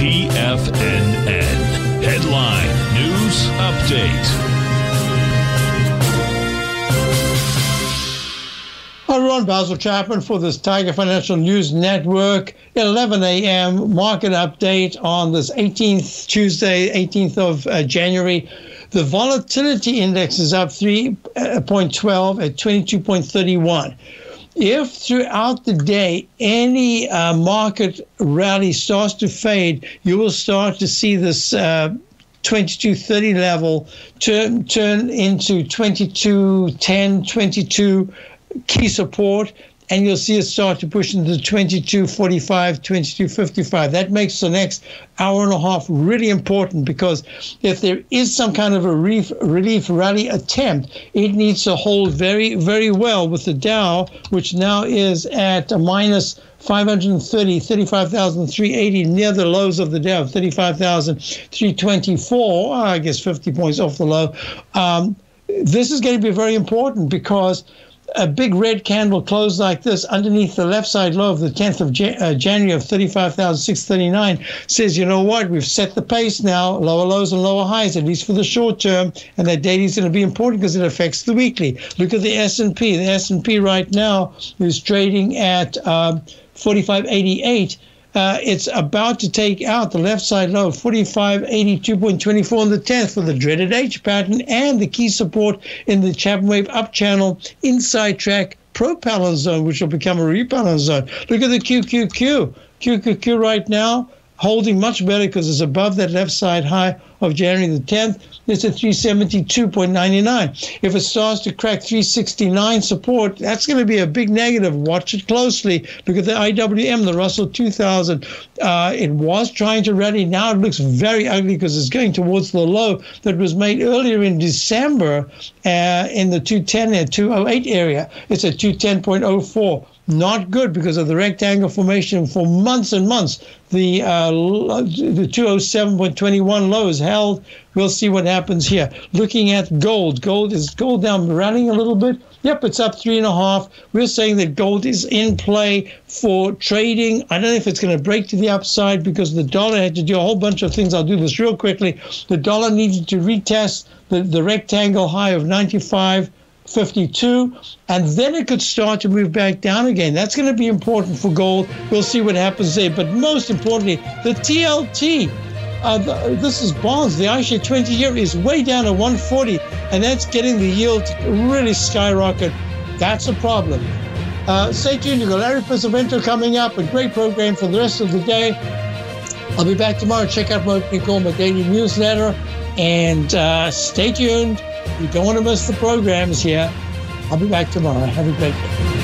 TFNN. Headline News Update. Ron Basil Chapman for this Tiger Financial News Network. 11 a.m. market update on this 18th Tuesday, 18th of uh, January. The volatility index is up 3.12 uh, at 22.31. If throughout the day any uh, market rally starts to fade, you will start to see this. Uh, 2230 level turn turn into 2210 22 key support, and you'll see it start to push into 2245, 2255. That makes the next hour and a half really important because if there is some kind of a relief, relief rally attempt, it needs to hold very, very well with the Dow, which now is at a minus 530, 35,380 near the lows of the Dow, 35,324, I guess 50 points off the low. Um, this is going to be very important because a big red candle closed like this underneath the left side low of the 10th of Jan- uh, January of 35,639 says, you know what, we've set the pace now, lower lows and lower highs, at least for the short term, and that daily is going to be important because it affects the weekly. Look at the S&P. The S&P right now is trading at um, 4588 uh, it's about to take out the left side low, 4582.24 on the 10th for the dreaded H pattern and the key support in the Chapman Wave up channel inside track propeller zone, which will become a repeller zone. Look at the QQQ. QQQ right now holding much better because it's above that left side high of January the 10th. It's at 372.99. If it starts to crack 369 support, that's going to be a big negative. Watch it closely. At the IWM, the Russell 2000. Uh, it was trying to rally. Now it looks very ugly because it's going towards the low that was made earlier in December uh, in the 210 and 208 area. It's at 210.04 not good because of the rectangle formation for months and months. The uh, the 207.21 low is held. We'll see what happens here. Looking at gold, gold is gold down, running a little bit. Yep, it's up three and a half. We're saying that gold is in play for trading. I don't know if it's going to break to the upside because the dollar had to do a whole bunch of things. I'll do this real quickly. The dollar needed to retest the, the rectangle high of 95 52, and then it could start to move back down again. That's going to be important for gold. We'll see what happens there. But most importantly, the TLT. Uh, the, this is bonds. The iShares 20 year is way down at 140, and that's getting the yield really skyrocket. That's a problem. Uh, stay tuned. You've got Larry Pesavento coming up. A great program for the rest of the day. I'll be back tomorrow. Check out my, my daily newsletter and uh, stay tuned. You don't want to miss the programs here. I'll be back tomorrow. Have a great day.